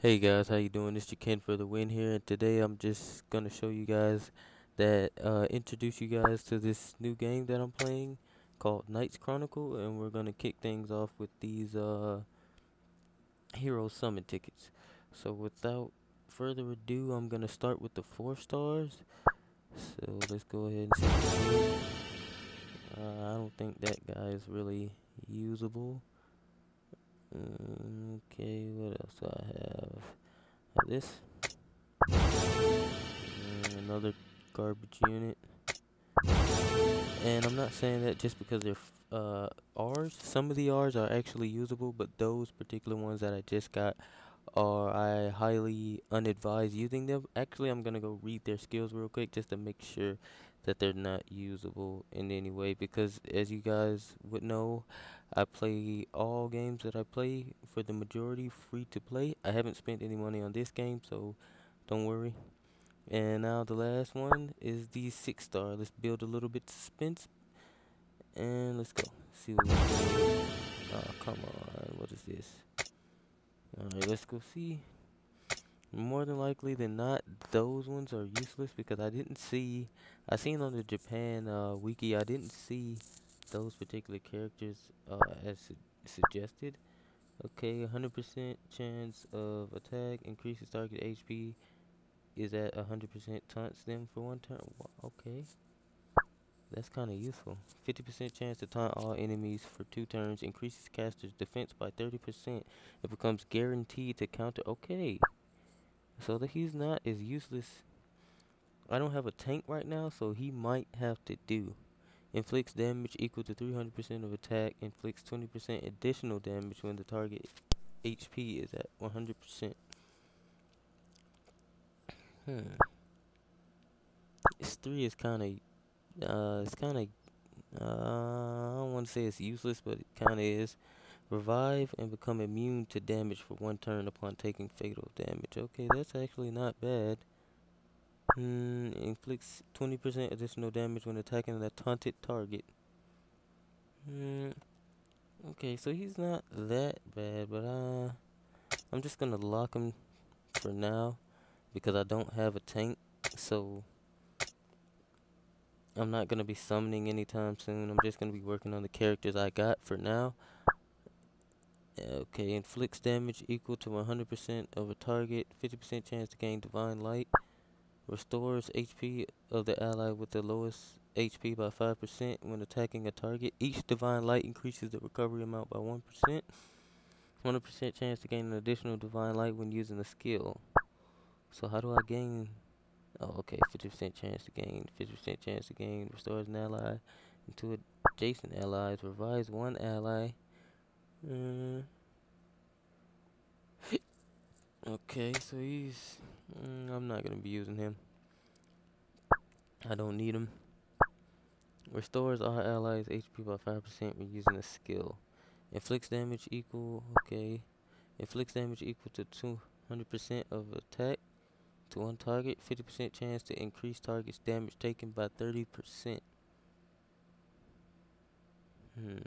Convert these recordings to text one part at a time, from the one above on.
Hey guys, how you doing? It's your Ken for the win here, and today I'm just gonna show you guys that uh, introduce you guys to this new game that I'm playing called Knights Chronicle, and we're gonna kick things off with these uh, hero summon tickets. So without further ado, I'm gonna start with the four stars. So let's go ahead and see. Uh, I don't think that guy is really usable. Mm, okay, what else do I have? Have this. Mm, another garbage unit. And I'm not saying that just because they're uh, R's. Some of the R's are actually usable, but those particular ones that I just got are I highly unadvised using them. Actually, I'm going to go read their skills real quick just to make sure that they're not usable in any way because as you guys would know, I play all games that I play for the majority free to play. I haven't spent any money on this game, so don't worry. And now the last one is the six star. Let's build a little bit suspense. And let's go. See what we Oh, come on. What is this? Alright, let's go see. More than likely than not, those ones are useless because I didn't see. I seen on the Japan uh, wiki, I didn't see those particular characters uh, as su suggested. Okay, 100% chance of attack, increases target HP, is at 100% taunts them for one turn. Okay, that's kind of useful. 50% chance to taunt all enemies for two turns, increases caster's defense by 30%. It becomes guaranteed to counter. Okay, so that he's not as useless. I don't have a tank right now, so he might have to do. Inflicts damage equal to 300% of attack. Inflicts 20% additional damage when the target HP is at 100%. Hmm. This 3 is kind of, uh, it's kind of, uh, I don't want to say it's useless, but it kind of is. Revive and become immune to damage for one turn upon taking fatal damage. Okay, that's actually not bad. Mm, inflicts 20% additional damage when attacking a taunted target. Mm, okay, so he's not that bad, but uh, I'm just gonna lock him for now because I don't have a tank, so I'm not gonna be summoning anytime soon. I'm just gonna be working on the characters I got for now. Okay, inflicts damage equal to 100% of a target, 50% chance to gain divine light. Restores HP of the ally with the lowest HP by 5% when attacking a target. Each Divine Light increases the recovery amount by 1%. 100% chance to gain an additional Divine Light when using the skill. So how do I gain... Oh, okay, 50% chance to gain, 50% chance to gain, restores an ally into adjacent allies, revives one ally. Uh, okay, so he's Mm, I'm not going to be using him. I don't need him. Restores all allies HP by 5% when using a skill. Inflicts damage equal, okay. Inflicts damage equal to 200% of attack to one target. 50% chance to increase target's damage taken by 30%. Hmm.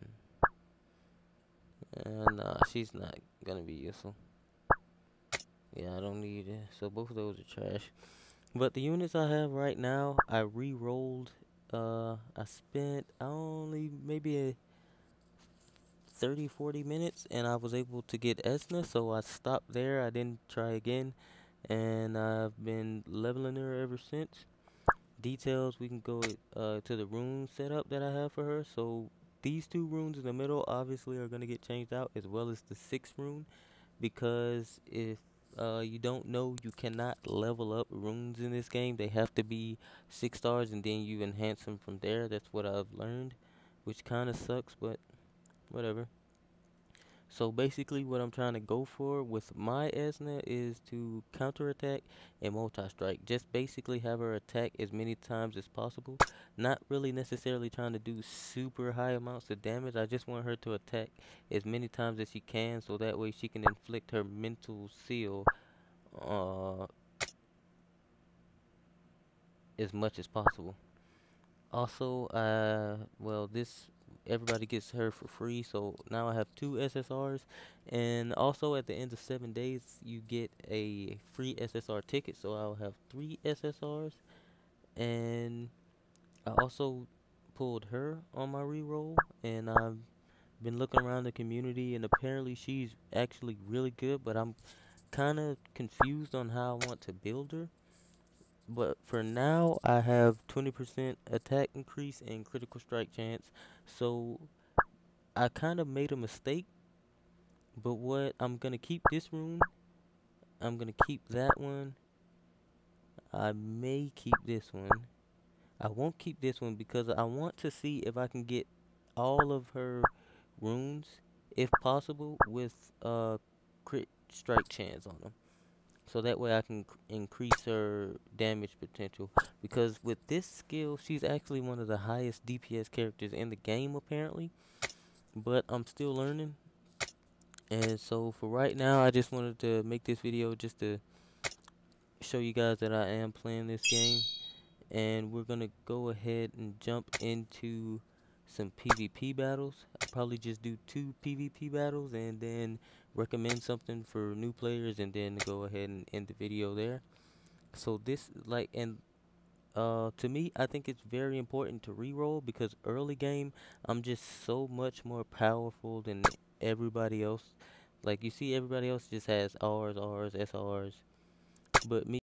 Uh, nah, she's not gonna be useful. Yeah, I don't need it. So both of those are trash. But the units I have right now, I re-rolled. Uh, I spent only maybe a 30, 40 minutes, and I was able to get Esna. So I stopped there. I didn't try again, and I've been leveling her ever since. Details, we can go uh, to the rune setup that I have for her. So these two runes in the middle obviously are going to get changed out, as well as the sixth rune, because if uh, you don't know, you cannot level up runes in this game. They have to be six stars, and then you enhance them from there. That's what I've learned, which kind of sucks, but whatever. So basically, what I'm trying to go for with my Esna is to counterattack and multi-strike. Just basically have her attack as many times as possible. Not really necessarily trying to do super high amounts of damage. I just want her to attack as many times as she can, so that way she can inflict her mental seal uh, as much as possible. Also, uh, well, this everybody gets her for free. So now I have two SSRs, and also at the end of seven days, you get a free SSR ticket. So I'll have three SSRs, and I also pulled her on my reroll, and I've been looking around the community, and apparently she's actually really good. But I'm kind of confused on how I want to build her. But for now, I have 20% attack increase and critical strike chance. So I kind of made a mistake. But what I'm going to keep this rune. I'm going to keep that one. I may keep this one. I won't keep this one because I want to see if I can get all of her runes, if possible, with uh, crit strike chance on them so that way I can increase her damage potential. Because with this skill she's actually one of the highest DPS characters in the game apparently. But I'm still learning. And so for right now I just wanted to make this video just to show you guys that I am playing this game. And we're gonna go ahead and jump into some PvP battles. I'll probably just do two PvP battles and then recommend something for new players and then go ahead and end the video there. So this like and uh to me I think it's very important to reroll because early game I'm just so much more powerful than everybody else. Like you see everybody else just has R's, R's, SRs. But me